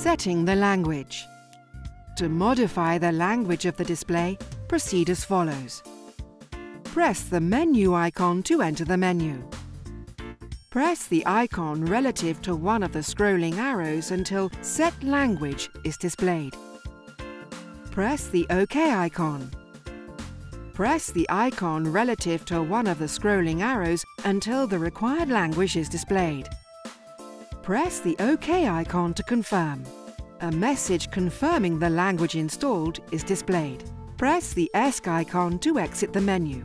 Setting the language. To modify the language of the display, proceed as follows. Press the menu icon to enter the menu. Press the icon relative to one of the scrolling arrows until Set Language is displayed. Press the OK icon. Press the icon relative to one of the scrolling arrows until the required language is displayed. Press the OK icon to confirm. A message confirming the language installed is displayed. Press the ESC icon to exit the menu.